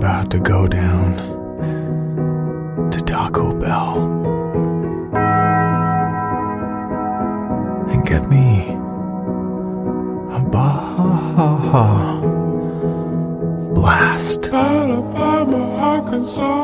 about to go down to Taco Bell and get me a Baja Blast. Alabama, Arkansas.